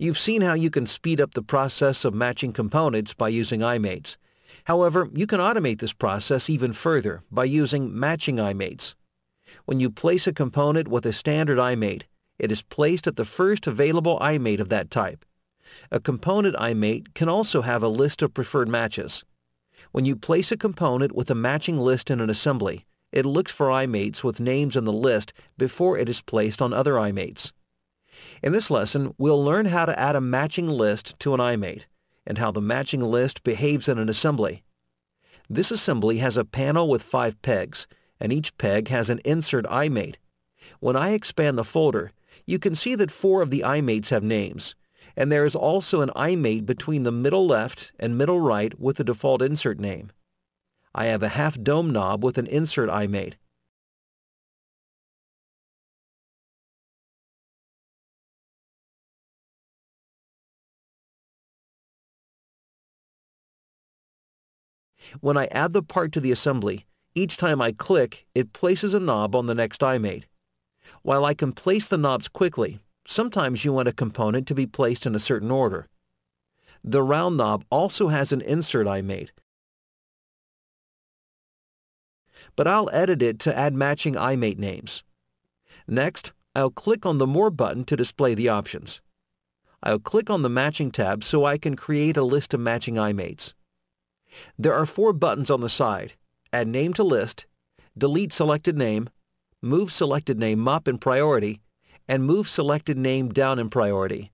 You've seen how you can speed up the process of matching components by using iMates. However, you can automate this process even further by using matching iMates. When you place a component with a standard iMate, it is placed at the first available iMate of that type. A component iMate can also have a list of preferred matches. When you place a component with a matching list in an assembly, it looks for iMates with names in the list before it is placed on other iMates. In this lesson, we'll learn how to add a matching list to an iMate and how the matching list behaves in an assembly. This assembly has a panel with five pegs, and each peg has an insert iMate. When I expand the folder, you can see that four of the iMates have names, and there is also an iMate between the middle left and middle right with the default insert name. I have a half dome knob with an insert iMate. When I add the part to the assembly, each time I click, it places a knob on the next iMate. While I can place the knobs quickly, sometimes you want a component to be placed in a certain order. The round knob also has an insert iMate, but I'll edit it to add matching iMate names. Next, I'll click on the More button to display the options. I'll click on the Matching tab so I can create a list of matching iMates. There are four buttons on the side, Add Name to List, Delete Selected Name, Move Selected Name up in priority, and Move Selected Name down in priority.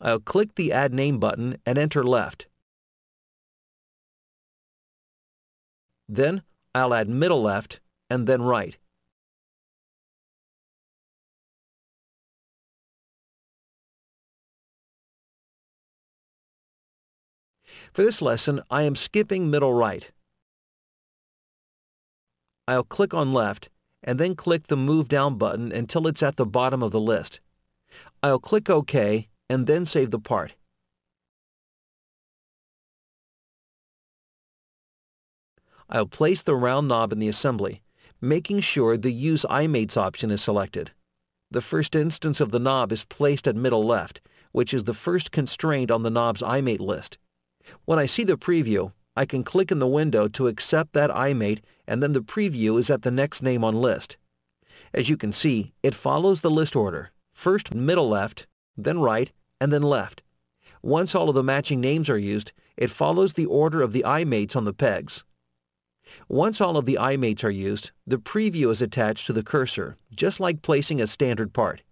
I'll click the Add Name button and enter Left. Then I'll add middle left and then right. For this lesson, I am skipping middle right. I'll click on left and then click the Move Down button until it's at the bottom of the list. I'll click OK and then save the part. I'll place the round knob in the assembly, making sure the Use iMates option is selected. The first instance of the knob is placed at middle left, which is the first constraint on the knob's iMate list. When I see the preview, I can click in the window to accept that iMate and then the preview is at the next name on list. As you can see, it follows the list order, first middle left, then right, and then left. Once all of the matching names are used, it follows the order of the iMates on the pegs. Once all of the iMates are used, the preview is attached to the cursor, just like placing a standard part.